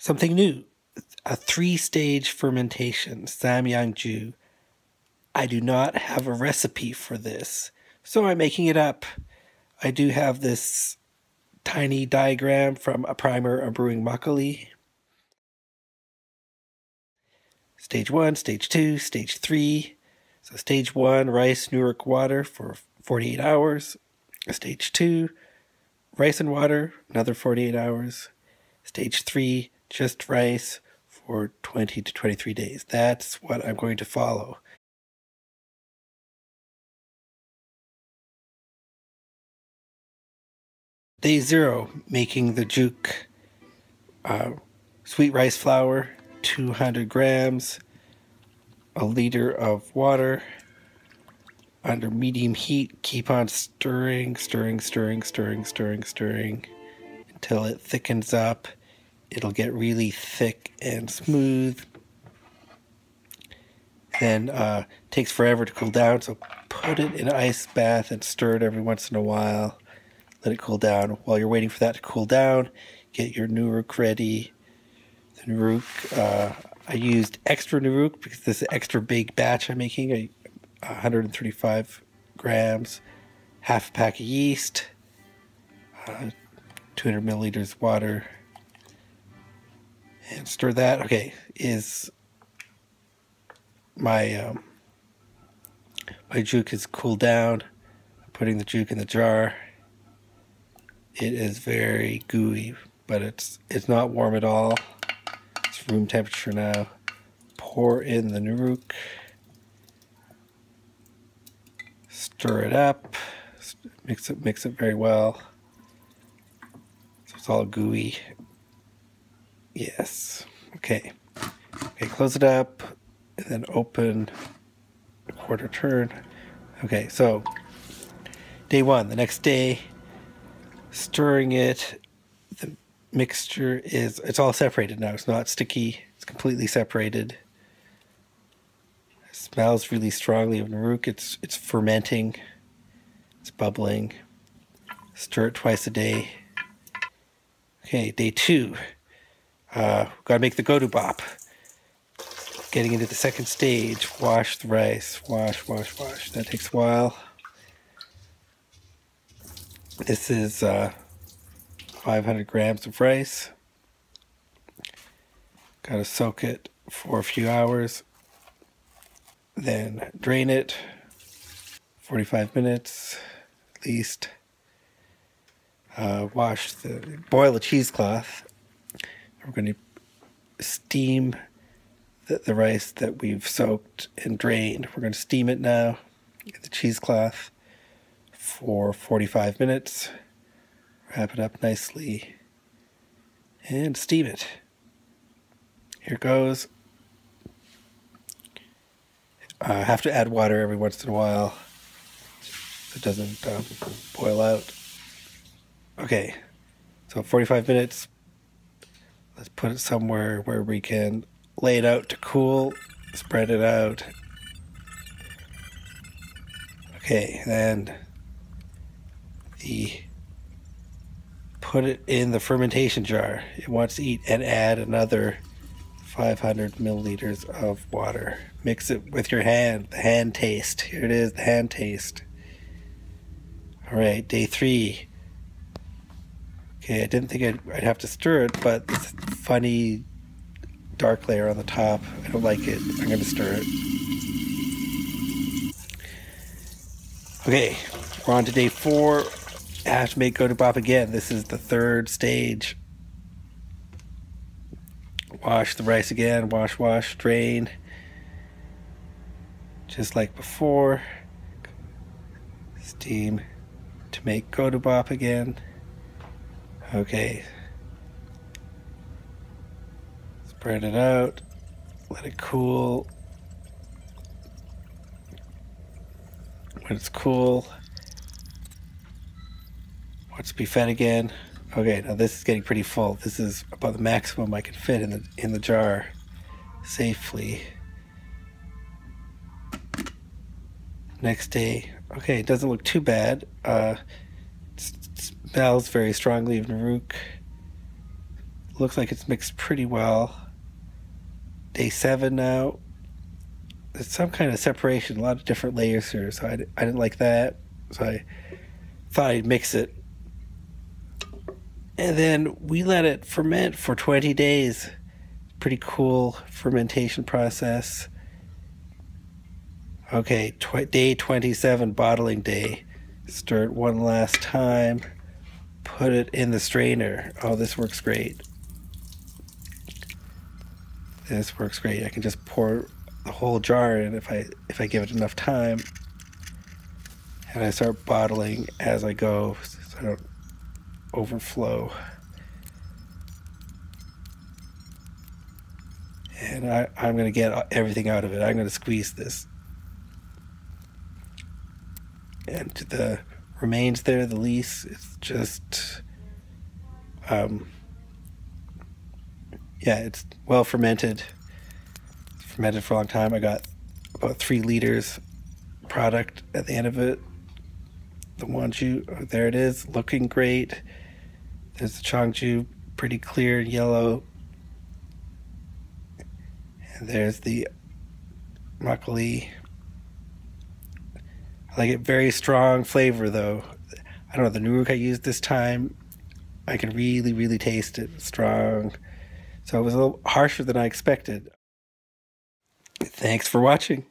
Something new a three stage fermentation, Samyangju. I do not have a recipe for this, so I'm making it up. I do have this tiny diagram from a primer on brewing makgeolli. Stage one, stage two, stage three. So stage one, rice, Nuruk water for 48 hours. Stage two, rice and water, another 48 hours. Stage three, just rice for 20 to 23 days. That's what I'm going to follow. Day zero, making the juk uh, sweet rice flour, 200 grams, a liter of water under medium heat. Keep on stirring, stirring, stirring, stirring, stirring, stirring until it thickens up. It'll get really thick and smooth. Then uh, takes forever to cool down, so put it in an ice bath and stir it every once in a while let it cool down. While you're waiting for that to cool down, get your Nuruk ready. The Nuruk, uh, I used extra Nuruk because this extra big batch I'm making, a 135 grams, half a pack of yeast, uh, 200 milliliters water, stir that. Okay, is my um, my juk is cooled down. I'm putting the juk in the jar. It is very gooey, but it's it's not warm at all. It's room temperature now. Pour in the Nuruk. Stir it up. Mix it mix it very well. So it's all gooey. Yes. Okay. Okay, close it up and then open a quarter turn. Okay, so day one, the next day stirring it. The mixture is, it's all separated now. It's not sticky. It's completely separated. It smells really strongly of Nuruk. It's, it's fermenting. It's bubbling. Stir it twice a day. Okay, day two. Uh, gotta make the godubap. Getting into the second stage, wash the rice. Wash, wash, wash. That takes a while. This is uh, 500 grams of rice. Got to soak it for a few hours. Then drain it 45 minutes at least. Uh, wash the, boil the cheesecloth. We're going to steam the, the rice that we've soaked and drained. We're going to steam it now in the cheesecloth for 45 minutes. Wrap it up nicely and steam it. Here goes. I have to add water every once in a while so it doesn't um, boil out. Okay, so 45 minutes. Let's put it somewhere where we can lay it out to cool, spread it out. Okay, and the put it in the fermentation jar. It wants to eat and add another 500 milliliters of water. Mix it with your hand, the hand taste. Here it is, the hand taste. All right, day three. I didn't think I'd, I'd have to stir it, but this funny dark layer on the top, I don't like it. I'm going to stir it. Okay, we're on to day four. I have to make godubap again. This is the third stage. Wash the rice again. Wash, wash, drain. Just like before. Steam to make godubap again. Okay. Spread it out. Let it cool. When it's cool, Let's be fed again. Okay, now this is getting pretty full. This is about the maximum I can fit in the in the jar safely. Next day, okay, it doesn't look too bad. Uh, smells very strongly of Nuruk. Looks like it's mixed pretty well. Day seven now. There's some kind of separation, a lot of different layers here, so I, I didn't like that. So I thought I'd mix it. And then we let it ferment for 20 days. Pretty cool fermentation process. Okay, tw- day 27, bottling day. Stir it one last time. Put it in the strainer. Oh, this works great. This works great. I can just pour the whole jar in if I if I give it enough time. And I start bottling as I go so I don't overflow. And I, I'm going to get everything out of it. I'm going to squeeze this and the remains there, the lees, it's just, um, yeah, it's well fermented. It's fermented for a long time. I got about three liters product at the end of it. The Wonju, there it is, looking great. There's the Cheongju, pretty clear yellow. And there's the Makgeolli I like it very strong flavor though. I don't know the Nuruk I used this time. I can really, really taste it strong. So it was a little harsher than I expected. Thanks for watching.